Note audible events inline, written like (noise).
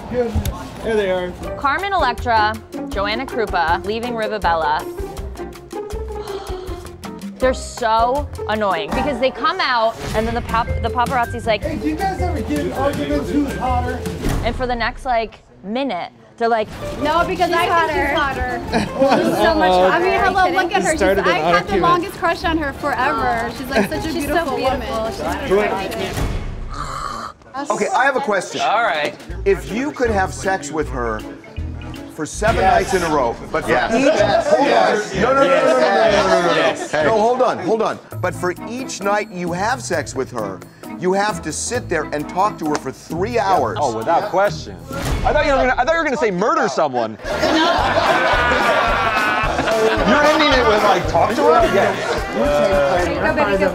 my goodness. There they are. Carmen Electra, Joanna Krupa, leaving Rivabella. (sighs) They're so annoying because they come out and then the pap- the paparazzi's like, Hey, do you guys ever get arguments who's hotter? and for the next like minute, they're like, No, because I think she's hotter. (laughs) so much hotter. I mean, hello, look at her. She's, I've had the argument. longest crush on her forever. She's like (laughs) such a beautiful, woman. Okay, I have a question. All right. If you could have sex with her for seven nights in a row, but for Yes. each Yes. hold Yes. on. No, no, no, no, no, no, no, no, no, no. Yes. No, hold on, hold on. But for each night you have sex with her, you have to sit there and talk to her for three hours. Oh, without question. I thought you were gonna, I thought you were gonna say murder someone. You're ending it with like talk to her? Yeah. Go,